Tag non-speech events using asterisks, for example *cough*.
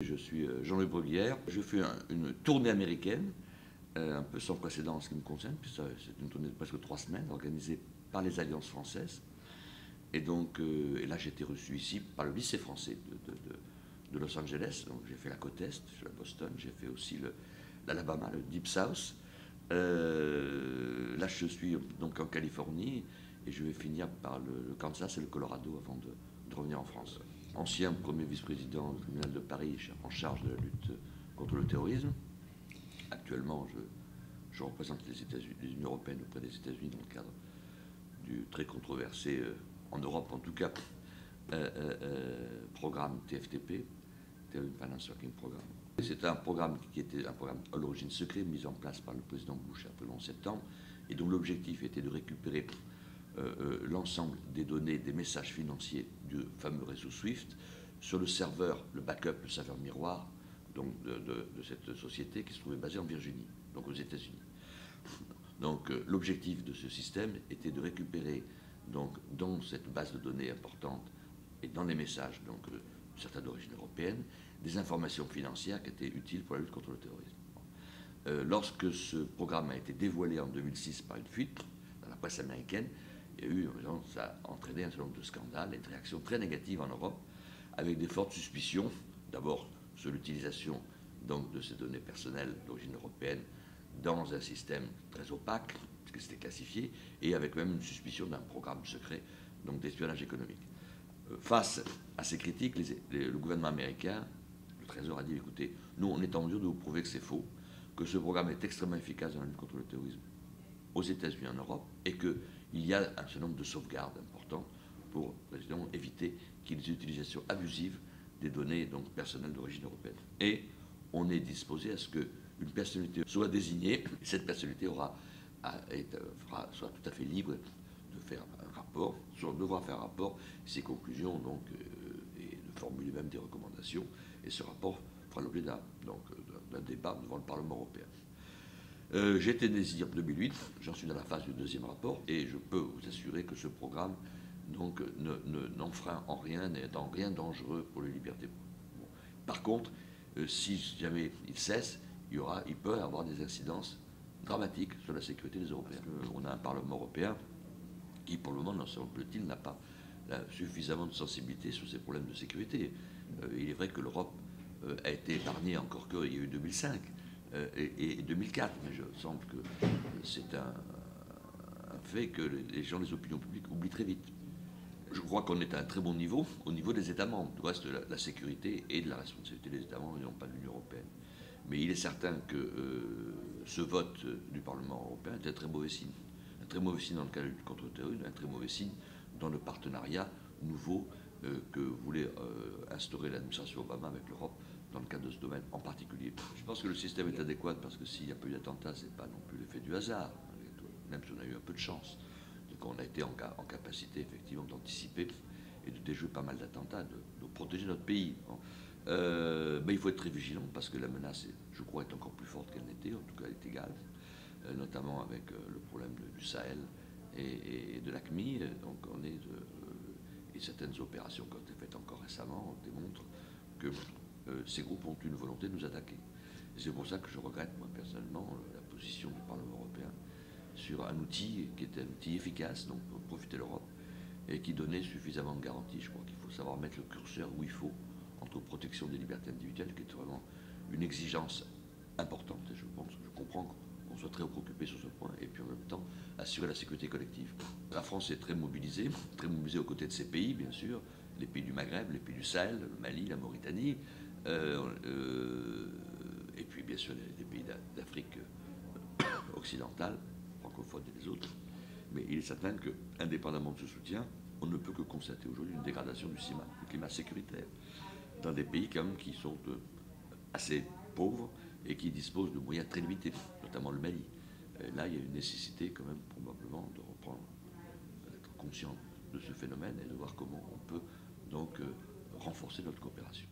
Je suis euh, Jean-Luc Bruguière. Je fais une tournée américaine, euh, un peu sans précédent en ce qui me concerne, puisque c'est une tournée de presque trois semaines, organisée par les alliances françaises. Et donc, euh, là, j'ai été reçu ici par le lycée français de, Los Angeles. Donc, j'ai fait la côte Est, j'ai fait la Boston, j'ai fait aussi l'Alabama, le, Deep South. là, je suis donc en Californie et je vais finir par le, Kansas et le Colorado avant de revenir en France ancien premier vice-président du tribunal de Paris en charge de la lutte contre le terrorisme. Actuellement, je, représente les États-Unis, l'Union européenne auprès des États-Unis dans le cadre du très controversé, euh, en Europe en tout cas, euh, euh, programme TFTP, Terrorism Finance Working Programme. C'est un programme qui était un programme à l'origine secret mis en place par le président Bush après le 11 septembre et dont l'objectif était de récupérer euh, euh, l'ensemble des données, des messages financiers du fameux réseau SWIFT sur le serveur, le backup, le serveur miroir donc de, cette société qui se trouvait basée en Virginie, donc aux États-Unis. *laughs* Donc euh, l'objectif de ce système était de récupérer donc, dans cette base de données importante et dans les messages, donc certains d'origine européenne, des informations financières qui étaient utiles pour la lutte contre le terrorisme. lorsque ce programme a été dévoilé en 2006 par une fuite dans la presse américaine, il y a eu, ça a entraîné un certain nombre de scandales et de réactions très négatives en Europe, avec des fortes suspicions, d'abord sur l'utilisation de ces données personnelles d'origine européenne dans un système très opaque, puisque c'était classifié, et avec même une suspicion d'un programme secret donc d'espionnage économique. Euh, face à ces critiques, le gouvernement américain, le Trésor a dit, écoutez, nous, on est en mesure de vous prouver que c'est faux, que ce programme est extrêmement efficace dans la lutte contre le terrorisme aux États-Unis et en Europe, et qu'il y a un certain nombre de sauvegardes importantes pour éviter qu'il y ait des utilisations abusives des données personnelles d'origine européenne. Et on est disposé à ce qu'une personnalité soit désignée, et cette personnalité aura, soit tout à fait libre de faire un rapport, soit devra faire un rapport, ses conclusions, donc, euh, et de formuler même des recommandations, et ce rapport fera l'objet d'un débat devant le Parlement européen. Euh, désigné en 2008, j'en suis dans la phase du deuxième rapport, et je peux vous assurer que ce programme donc, n'enfreint en rien, n'est en rien dangereux pour les libertés. Par contre, euh, si jamais il cesse, il, y aura, il peut avoir des incidences dramatiques sur la sécurité des Européens. On a un Parlement européen qui, pour le moment, n'en semble-t-il, n'a pas suffisamment de sensibilité sur ces problèmes de sécurité. Euh, il est vrai que l'Europe a été épargnée encore qu'il y a eu 2005. Euh, et, 2004. Mais je semble que c'est un, fait que les gens des opinions publiques oublient très vite. Je crois qu'on est à un très bon niveau au niveau des États membres. Du reste, de la, sécurité et de la responsabilité des États membres et non pas de l'Union européenne. Mais il est certain que euh, ce vote du Parlement européen est un très mauvais signe. Un très mauvais signe dans le cas de la lutte contre le terrorisme, un très mauvais signe dans le partenariat nouveau euh, que voulait instaurer l'administration Obama avec l'Europe dans le cadre de ce domaine en particulier. Je pense que le système est adéquat parce que s'il n'y a pas eu d'attentat, ce n'est pas non plus l'effet du hasard, même si on a eu un peu de chance. Donc on a été en, capacité effectivement d'anticiper et de déjouer pas mal d'attentats, de, protéger notre pays. Euh, mais il faut être très vigilant parce que la menace, je crois, est encore plus forte qu'elle n'était, en tout cas elle est égale, euh, notamment avec euh, le problème du Sahel et, de l'ACMI. Donc on est et certaines opérations qui ont été faites encore récemment démontrent que euh, ces groupes ont une volonté de nous attaquer. C'est pour ça que je regrette, moi, personnellement, euh, la position du Parlement européen sur un outil qui était un outil efficace, donc pour profiter l'Europe, et qui donnait suffisamment de garanties. Je crois qu'il faut savoir mettre le curseur où il faut entre protection des libertés individuelles, qui est vraiment une exigence importante. Et je pense, je comprends qu'on soit très préoccupé sur ce point, et puis en même temps assurer la sécurité collective. La France est très mobilisée, très mobilisée aux côtés de ces pays, bien sûr, les pays du Maghreb, les pays du Sahel, le Mali, la Mauritanie, euh, euh, et puis bien sûr les, pays d'Afrique euh, *coughs* occidentale, francophone et les autres. Mais il est certain que, indépendamment de ce soutien, on ne peut que constater aujourd'hui une dégradation du climat, du climat sécuritaire dans des pays quand même qui sont assez pauvres et qui disposent de moyens très limités, notamment le Mali. là, il y a une nécessité quand même probablement de reprendre, conscient de ce phénomène et de voir comment on peut donc renforcer notre coopération.